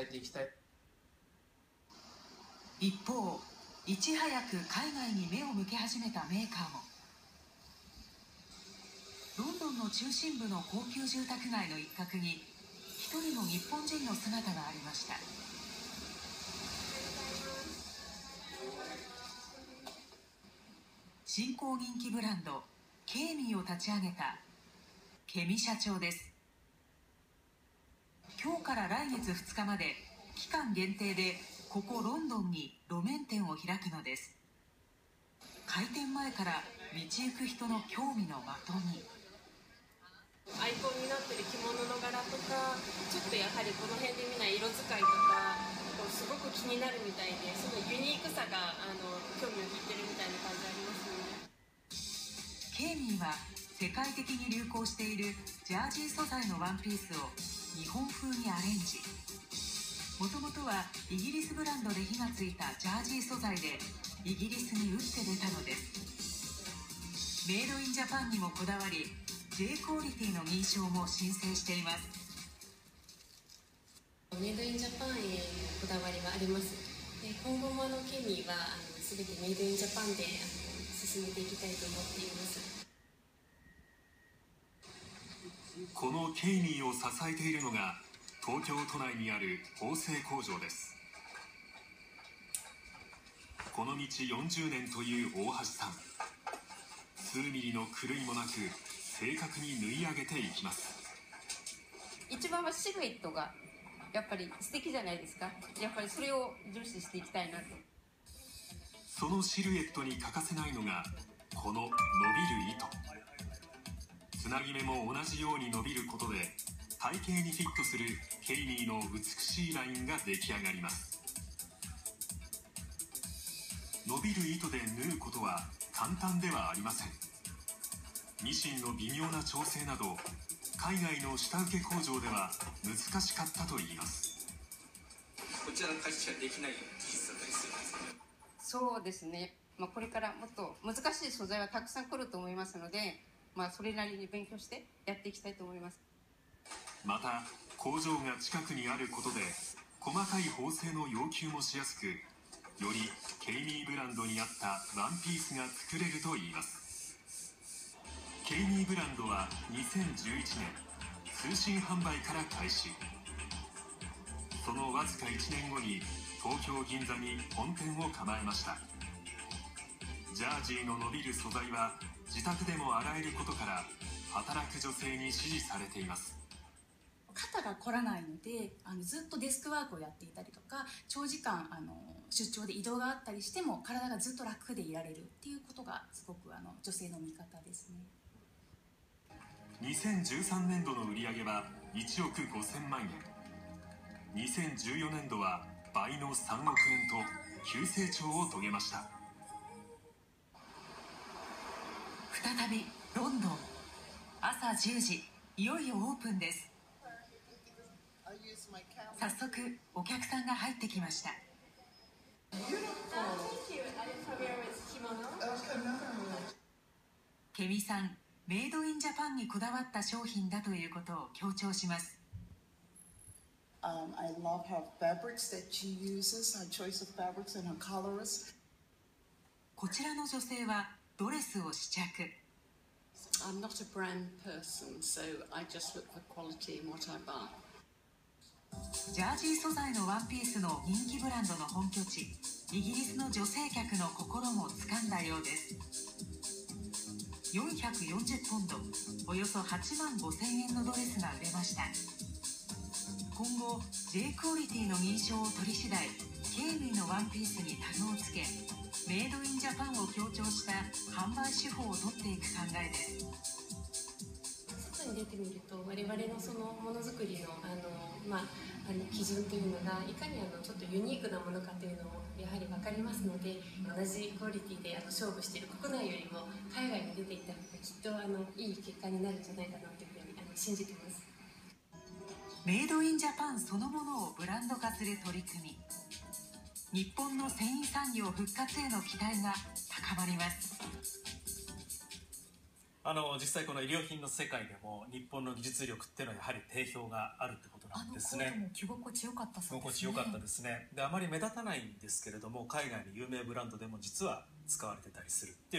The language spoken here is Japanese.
えていきたい。一方いち早く海外に目を向け始めたメーカーも。ロンドンの中心部の高級住宅街の一角に一人の日本人の姿がありました。新興人気ブランドケーミーを立ち上げたケミ社長です。今日から来月2日まで期間限定でここロンドンに路面店を開くのです。開店前から道行く人の興味の的に。アイコンになってる着物の柄とかちょっとやはりこの辺で見ない色使いとかすごく気になるみたいでそのユニークさがあの興味を引いてるみたいな感じありますね。ケーミーは世界的に流行しているジャージー素材のワンピースを日本風にアレンジ。もともとはイギリスブランドで火がついたジャージー素材でイギリスに打って出たのです。メイドインジャパンにもこだわり J クオリティの認証も申請しています。メイドインジャパンへのこだわりがあります。で今後もあのケーミーはあの全てメイドインジャパンで進めていきたいと思っています。このケイミーを支えているのが東京都内にある縫製工場です。この道40年という大橋さん。数ミリの狂いもなく正確に縫い上げていきます。一番はシルエットがやっぱり素敵じゃないですか。やっぱりそれを重視していきたいなと。そのシルエットに欠かせないのがこの伸びる糸つなぎ目も同じように伸びることで体型にフィットするケイミーの美しいラインが出来上がります。伸びる糸で縫うことは簡単ではありません。ミシンの微妙な調整など海外の下請け工場では難しかったといいます。こちらの会社できない技術だったりするんですか？そうですね、まあ、これからもっと難しい素材はたくさん来ると思いますので、まあ、それなりに勉強してやっていきたいと思います。また工場が近くにあることで細かい縫製の要求もしやすくよりケイミーブランドに合ったワンピースが作れるといいます。ケイミーブランドは2011年通信販売から開始。そのわずか1年後に東京銀座に本店を構えました。ジャージーの伸びる素材は自宅でも洗えることから働く女性に支持されています。肩が凝らないのであのずっとデスクワークをやっていたりとか長時間あの出張で移動があったりしても体がずっと楽でいられるっていうことがすごくあの女性の味方ですね。2013年度の売上は1億5000万円。2014年度は倍の3億円と急成長を遂げました再びロンドン。朝10時いよいよオープンです。早速お客さんが入ってきました。ケミさんメイドインジャパンにこだわった商品だということを強調します。Um, I love her fabrics that she uses, her choice of fabrics and her colors. こちらの女性はドレスを試着。I'm not a brand person, so I just look for quality in what I buy. ジャージー素材のワンピースの人気ブランドの本拠地イギリスの女性客の心も掴んだようです。440ポンドおよそ8万5千円のドレスが売れました。今後 J クオリティの認証を取り次第ケイミーのワンピースにタグをつけメイドインジャパンを強調した販売手法を取っていく考えです外に出てみると我々のそのものづくりのあの、まあ、あの基準というのがいかにあのちょっとユニークなものかというのもやはり分かりますので同じクオリティであの勝負している国内よりも海外に出ていった方がきっとあのいい結果になるんじゃないかなというふうにあの信じてます。メイドインジャパンそのものをブランド化する取り組み日本の繊維産業復活への期待が高まりますあの実際この衣料品の世界でも日本の技術力っていうのはやはり定評があるってことなんですね。も着心地よかったそうですね。心地よかったですね。であまり目立たないんですけれども海外の有名ブランドでも実は使われてたりするっていう